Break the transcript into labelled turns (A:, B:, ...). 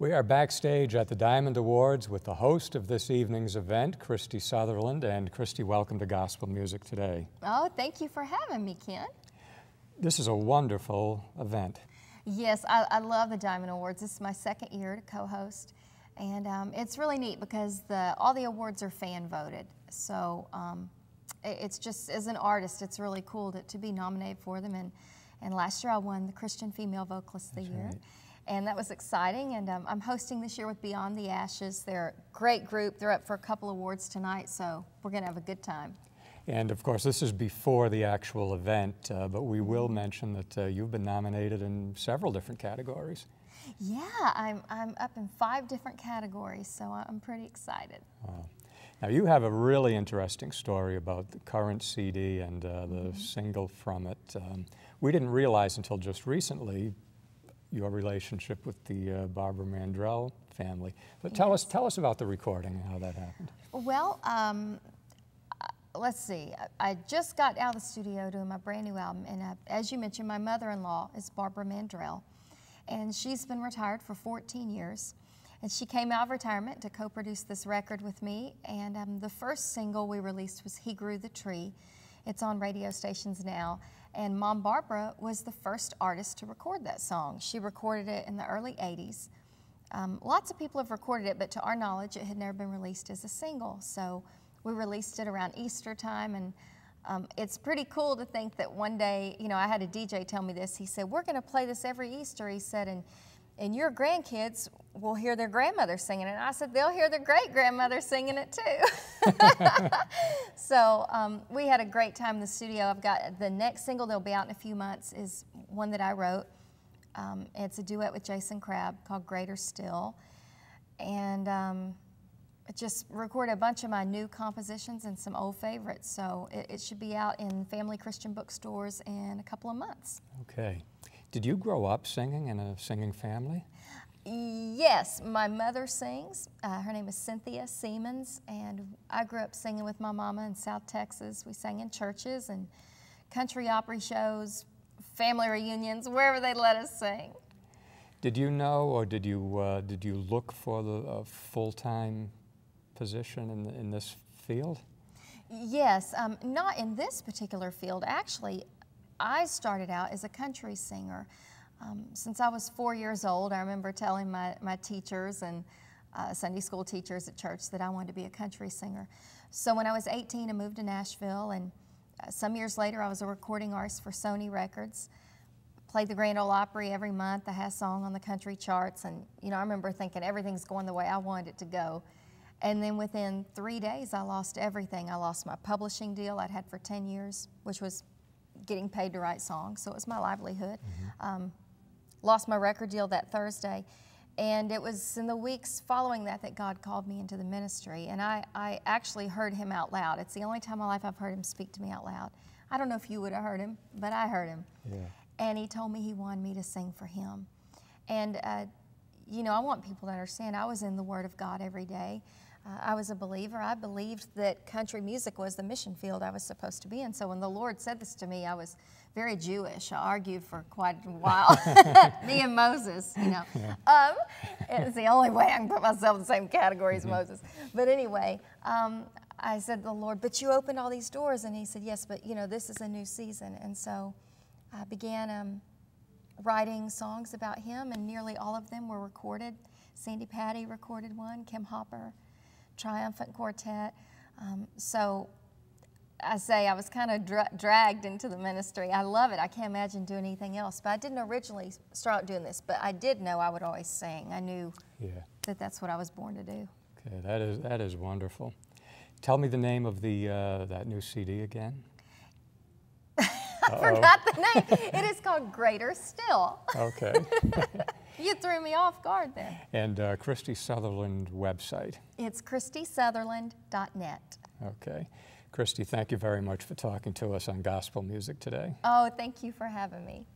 A: We are backstage at the Diamond Awards with the host of this evening's event, Christy Sutherland. And Christy, welcome to Gospel Music Today.
B: Oh, thank you for having me, Ken.
A: This is a wonderful event.
B: Yes, I, I love the Diamond Awards. This is my second year to co-host, and um, it's really neat because the all the awards are fan voted. So um, it, it's just as an artist, it's really cool to, to be nominated for them. And and last year I won the Christian Female Vocalist of the
A: That's
B: Year.
A: right.
B: And that was exciting. And um, I'm hosting this year with Beyond the Ashes. They're a great group. They're up for a couple awards tonight, so we're going to have a good time.
A: And of course, this is before the actual event, uh, but we will mention that uh, you've been nominated in several different categories.
B: Yeah, I'm, I'm up in five different categories, so I'm pretty excited.
A: Now, you have a really interesting story about the current CD and uh, the single from it. Um, we didn't realize until just recently your relationship with the uh, Barbara Mandrell family. But tell us, tell us about the recording and how that happened.
B: Well, um, uh, let's see. I, I just got out of the studio doing my brand new album, and uh, as you mentioned, my mother-in-law is Barbara Mandrell, and she's been retired for 14 years. And she came out of retirement to co-produce this record with me. And um, the first single we released was "He Grew the Tree." It's on radio stations now. And Mom Barbara was the first artist to record that song. She recorded it in the early 80s. Um, lots of people have recorded it, but to our knowledge, it had never been released as a single. So we released it around Easter time, and um, it's pretty cool to think that one day, you know, I had a DJ tell me this. He said, "We're going to play this every Easter." He said, and and your grandkids will hear their grandmother singing it. And I said, they'll hear their great grandmother singing it too. so um, we had a great time in the studio. I've got the next single that'll be out in a few months is one that I wrote. Um, it's a duet with Jason Crabb called Greater Still. And um, I just recorded a bunch of my new compositions and some old favorites. So it, it should be out in family Christian bookstores in a couple of months.
A: Okay. Did you grow up singing in a singing family?
B: Yes, my mother sings. Uh, her name is Cynthia Siemens, and I grew up singing with my mama in South Texas. We sang in churches and country opera shows, family reunions, wherever they let us sing.
A: Did you know, or did you uh, did you look for the uh, full time position in in this field?
B: Yes, um, not in this particular field. Actually, I started out as a country singer. Um, since I was four years old, I remember telling my, my teachers and uh, Sunday school teachers at church that I wanted to be a country singer. So when I was 18, I moved to Nashville, and uh, some years later, I was a recording artist for Sony Records. Played the Grand Ole Opry every month. I had a song on the country charts, and you know, I remember thinking everything's going the way I wanted it to go. And then within three days, I lost everything. I lost my publishing deal I'd had for 10 years, which was getting paid to write songs, so it was my livelihood. Um, lost my record deal that Thursday. And it was in the weeks following that that God called me into the ministry. And I, I actually heard him out loud. It's the only time in my life I've heard him speak to me out loud. I don't know if you would have heard him, but I heard him.
A: Yeah.
B: And he told me he wanted me to sing for him. And, uh, you know, I want people to understand I was in the Word of God every day. Uh, I was a believer. I believed that country music was the mission field I was supposed to be in. So when the Lord said this to me, I was very Jewish. I argued for quite a while. me and Moses, you know. Um, it's the only way I can put myself in the same category as Moses. But anyway, um, I said to the Lord, but you opened all these doors. And he said, yes, but, you know, this is a new season. And so I began um, writing songs about him, and nearly all of them were recorded. Sandi Patty recorded one, Kim Hopper, Triumphant Quartet. Um, so I say I was kind of dra- dragged into the ministry. I love it. I can't imagine doing anything else. But I didn't originally start out doing this, but I did know I would always sing. I knew
A: Yeah.
B: that that's what I was born to do.
A: Okay, that is that is wonderful. Tell me the name of the uh, that new CD again.
B: I forgot the name. it is called Greater Still.
A: Okay.
B: You threw me off guard there.
A: and uh, Christy Sutherland website.
B: It's ChristySutherland.net.
A: Okay. Christy, thank you very much for talking to us on gospel music today.
B: Oh, thank you for having me.